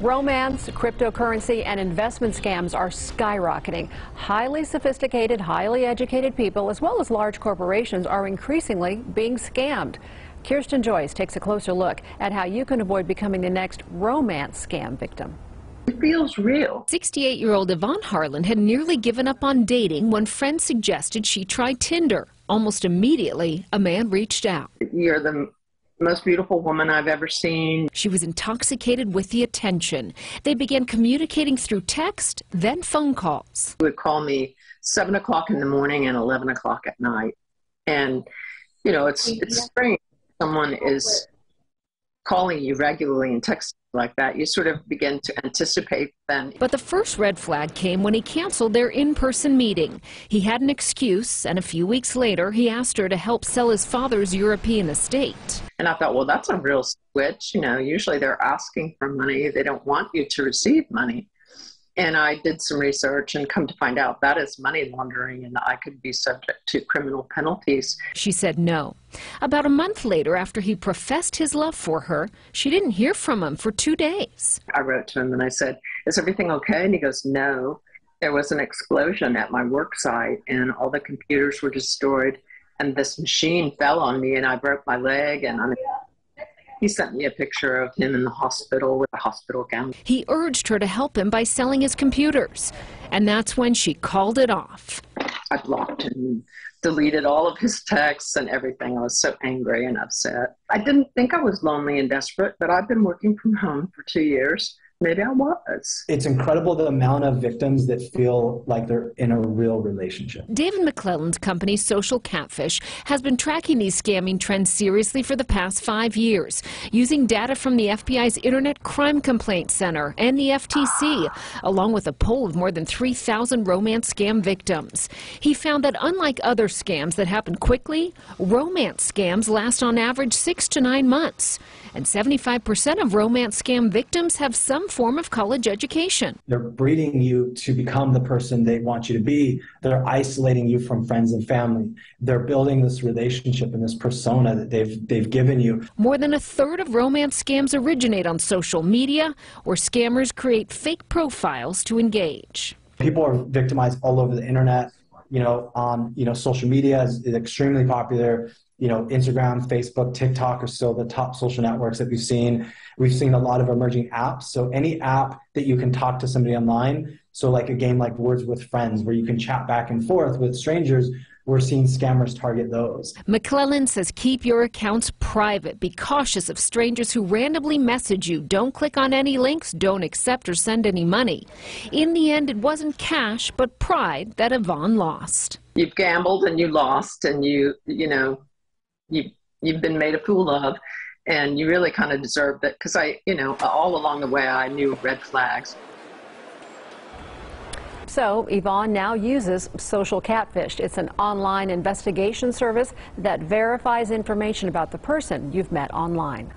Romance, cryptocurrency, and investment scams are skyrocketing. Highly sophisticated, highly educated people, as well as large corporations, are increasingly being scammed. Kirsten Joyce takes a closer look at how you can avoid becoming the next romance scam victim. It feels real. 68 year old Yvonne Harlan had nearly given up on dating when friends suggested she try Tinder. Almost immediately, a man reached out. You're the most beautiful woman I've ever seen. She was intoxicated with the attention. They began communicating through text, then phone calls. Would call me seven o'clock in the morning and eleven o'clock at night, and you know it's it's strange. Someone is calling you regularly and texting like that, you sort of begin to anticipate then. But the first red flag came when he canceled their in person meeting. He had an excuse, and a few weeks later, he asked her to help sell his father's European estate. And I thought, well, that's a real switch. You know, usually they're asking for money, they don't want you to receive money. And I did some research and come to find out that is money laundering and I could be subject to criminal penalties. She said no. About a month later, after he professed his love for her, she didn't hear from him for two days. I wrote to him and I said, Is everything okay? And he goes, No. There was an explosion at my work site and all the computers were destroyed and this machine fell on me and I broke my leg and I'm he sent me a picture of him in the hospital with a hospital gown. He urged her to help him by selling his computers. And that's when she called it off. I blocked him, deleted all of his texts and everything. I was so angry and upset. I didn't think I was lonely and desperate, but I've been working from home for two years maybe I was. It's incredible the amount of victims that feel like they're in a real relationship. David McClelland's company, Social Catfish, has been tracking these scamming trends seriously for the past five years, using data from the FBI's Internet Crime Complaint Center and the FTC, along with a poll of more than 3,000 romance scam victims. He found that unlike other scams that happen quickly, romance scams last on average six to nine months. And 75% of romance scam victims have some form of college education. They're breeding you to become the person they want you to be. They're isolating you from friends and family. They're building this relationship and this persona that they've they've given you. More than a third of romance scams originate on social media, where scammers create fake profiles to engage. People are victimized all over the internet you know, on you know social media is, is, extremely popular you know, Instagram, Facebook, TikTok are still the top social networks that we've seen. We've seen a lot of emerging apps. So any app that you can talk to somebody online, so like a game like Words with Friends, where you can chat back and forth with strangers, we're seeing scammers target those. McClelland says keep your accounts private. Be cautious of strangers who randomly message you. Don't click on any links. Don't accept or send any money. In the end, it wasn't cash, but pride that Yvonne lost. You've gambled and you lost, and you, you know, you you've been made a fool of and you really kind of deserved it because I, you know, all along the way I knew red flags. So Yvonne now uses Social Catfish. It's an online investigation service that verifies information about the person you've met online.